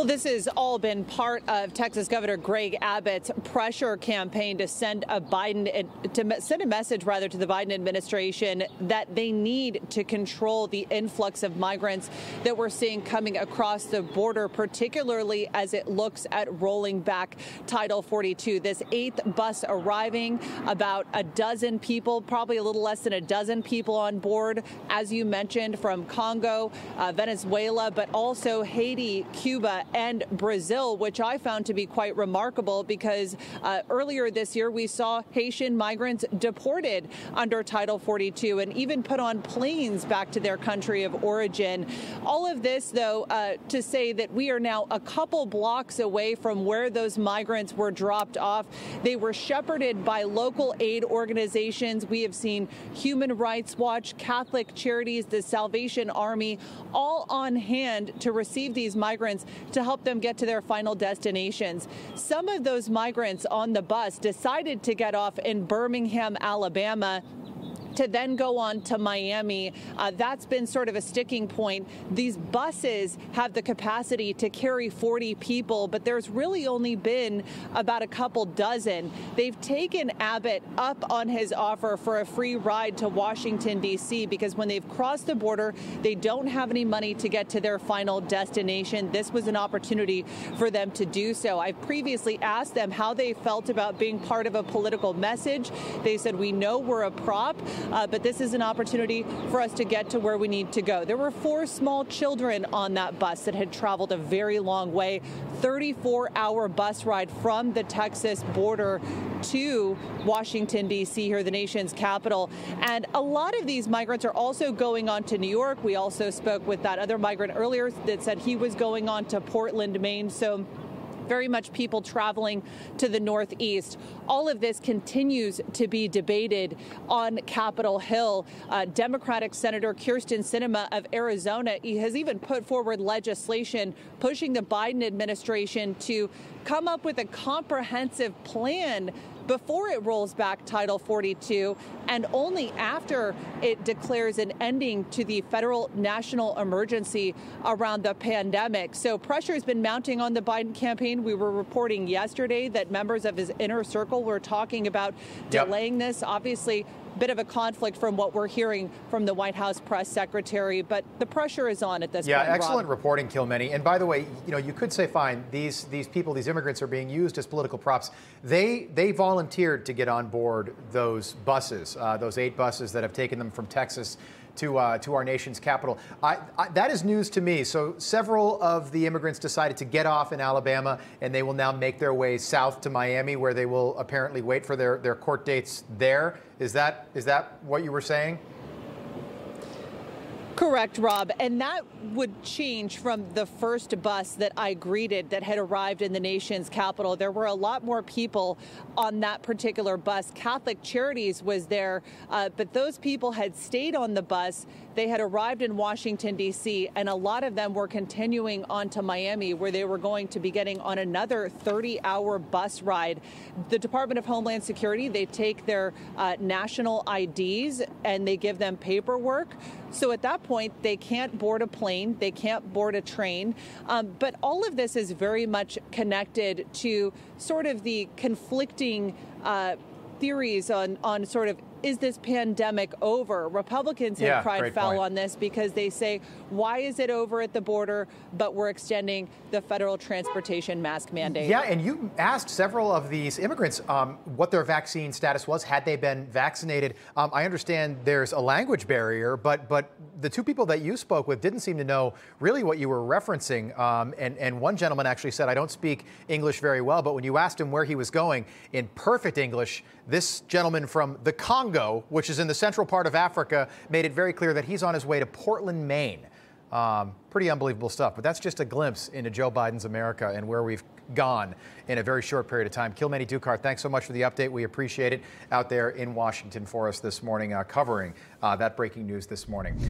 Well, this has all been part of Texas Governor Greg Abbott's pressure campaign to send a Biden to send a message rather to the Biden administration that they need to control the influx of migrants that we're seeing coming across the border, particularly as it looks at rolling back Title 42. This eighth bus arriving, about a dozen people, probably a little less than a dozen people on board, as you mentioned, from Congo, uh, Venezuela, but also Haiti, Cuba, and Brazil, which I found to be quite remarkable because uh, earlier this year we saw Haitian migrants deported under Title 42 and even put on planes back to their country of origin. All of this, though, uh, to say that we are now a couple blocks away from where those migrants were dropped off. They were shepherded by local aid organizations. We have seen Human Rights Watch, Catholic Charities, the Salvation Army, all on hand to receive these migrants to to help them get to their final destinations. Some of those migrants on the bus decided to get off in Birmingham, Alabama to then go on to Miami. Uh, that's been sort of a sticking point. These buses have the capacity to carry 40 people, but there's really only been about a couple dozen. They've taken Abbott up on his offer for a free ride to Washington, D.C., because when they've crossed the border, they don't have any money to get to their final destination. This was an opportunity for them to do so. I've previously asked them how they felt about being part of a political message. They said, We know we're a prop, uh, but this is an opportunity for us to get to where we need to go. There were four small children on that bus that had traveled a very long way, 34 hour bus ride from the Texas border to Washington, D.C., here, the nation's capital. And a lot of these migrants are also going on to New York. We also spoke with that other migrant earlier that said he was going on to Portland, Maine. So very much people traveling to the Northeast. All of this continues to be debated on Capitol Hill. Uh, Democratic Senator Kyrsten Sinema of Arizona has even put forward legislation pushing the Biden administration to come up with a comprehensive plan before it rolls back Title 42 and only after it declares an ending to the federal national emergency around the pandemic. So pressure has been mounting on the Biden campaign. We were reporting yesterday that members of his inner circle were talking about yep. delaying this. Obviously, bit of a conflict from what we're hearing from the White House press secretary, but the pressure is on at this yeah, point. Yeah, excellent Rob. reporting, Kilmeny. And by the way, you know, you could say, fine, these these people, these immigrants, are being used as political props. They they volunteered to get on board those buses, uh, those eight buses that have taken them from Texas to, uh, to our nation's capital. I, I, that is news to me. So several of the immigrants decided to get off in Alabama, and they will now make their way south to Miami, where they will apparently wait for their, their court dates there. Is that, is that what you were saying? Correct, Rob. And that would change from the first bus that I greeted that had arrived in the nation's capital. There were a lot more people on that particular bus. Catholic Charities was there, uh, but those people had stayed on the bus. They had arrived in Washington, D.C., and a lot of them were continuing on to Miami, where they were going to be getting on another 30 hour bus ride. The Department of Homeland Security, they take their uh, national IDs and they give them paperwork. So at that point, they can't board a plane, they can't board a train. Um, but all of this is very much connected to sort of the conflicting. Uh, theories on, on sort of is this pandemic over? Republicans have yeah, cried foul point. on this because they say, why is it over at the border, but we're extending the federal transportation mask mandate? Yeah, and you asked several of these immigrants um, what their vaccine status was, had they been vaccinated. Um, I understand there's a language barrier, but but the two people that you spoke with didn't seem to know really what you were referencing. Um, and, and one gentleman actually said, I don't speak English very well, but when you asked him where he was going in perfect English, this gentleman from the Congo Congo, which is in the central part of Africa, made it very clear that he's on his way to Portland, Maine. Um, pretty unbelievable stuff, but that's just a glimpse into Joe Biden's America and where we've gone in a very short period of time. Kilmeny Duchardt, thanks so much for the update. We appreciate it out there in Washington for us this morning, uh, covering uh, that breaking news this morning.